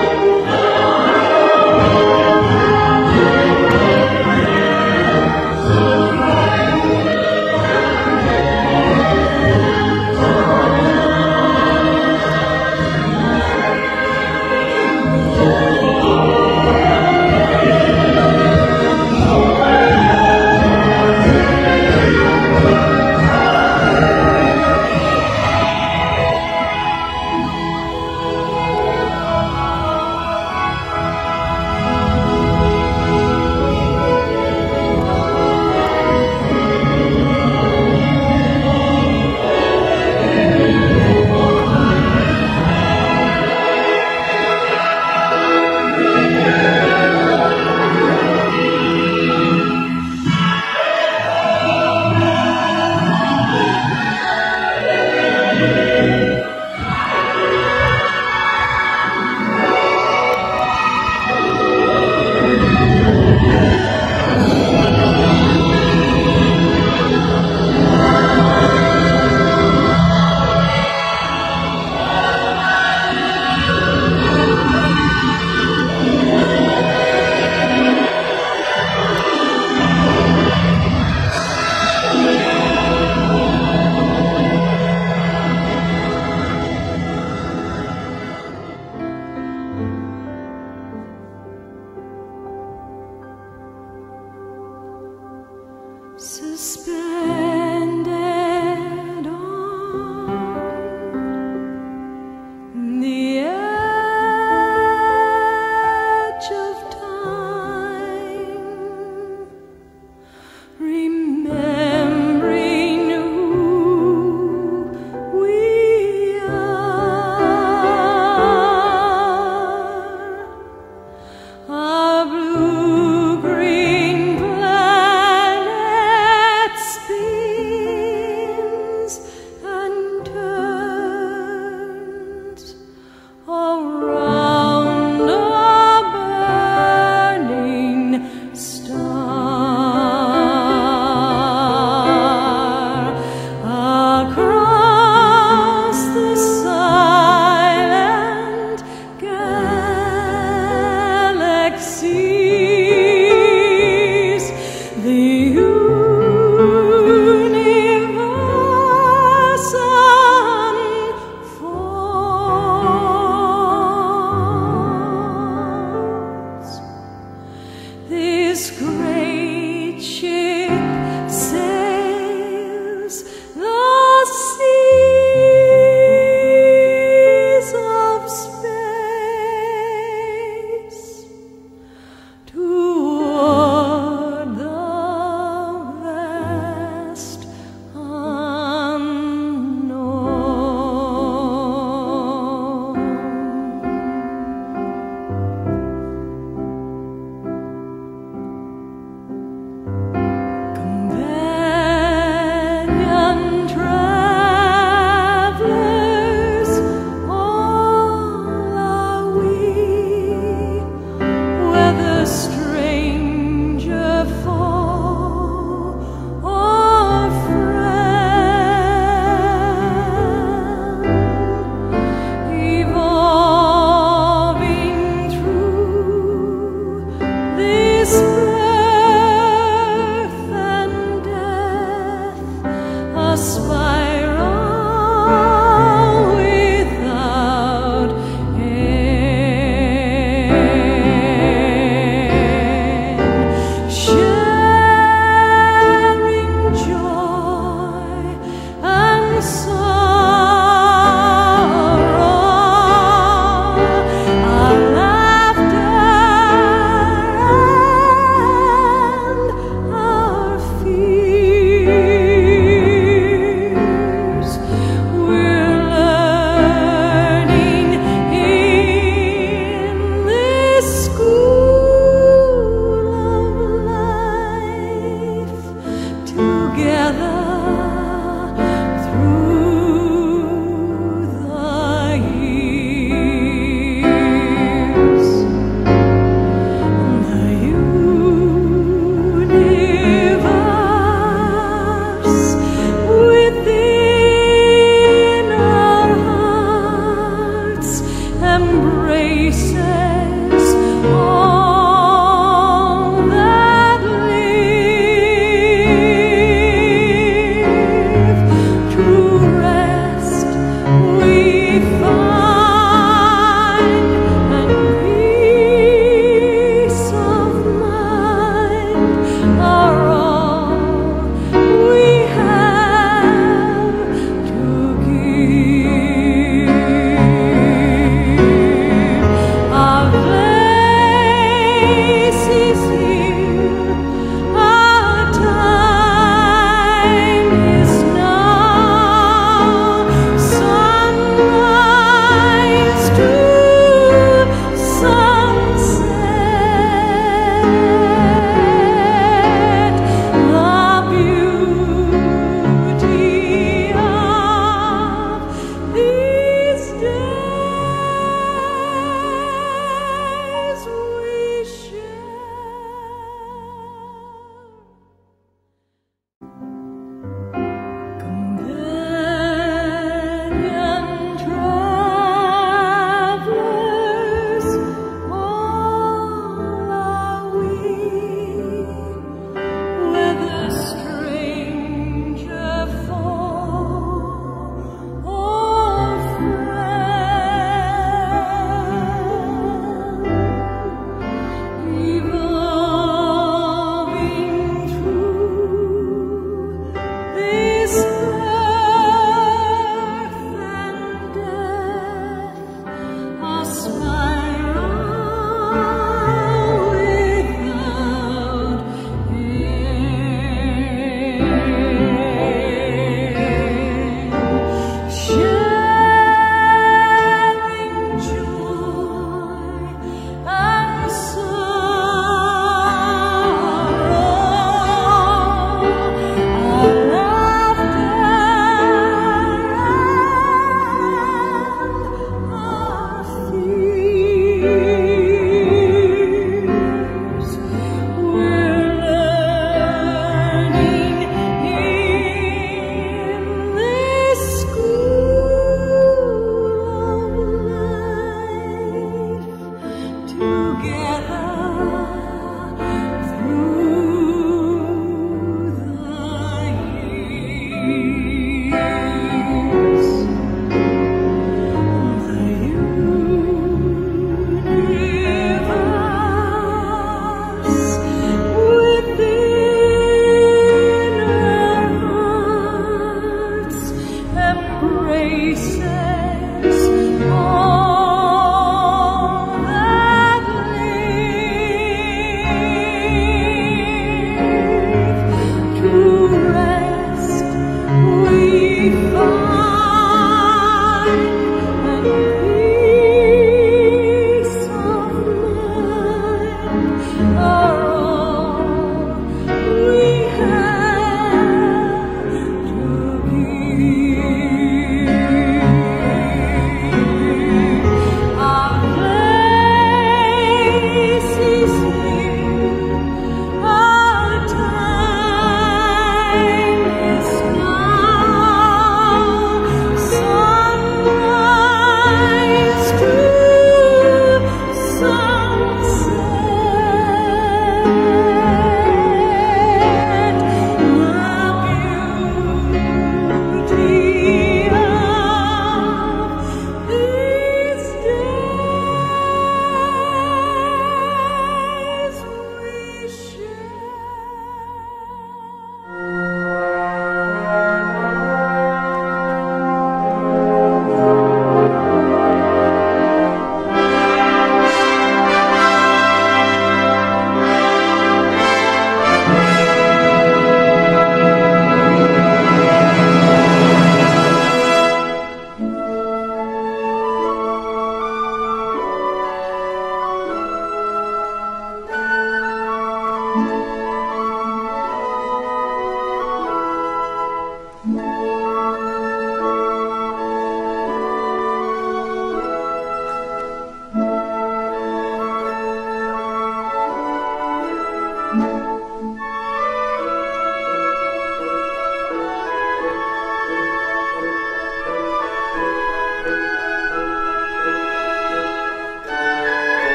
Lord, Suspend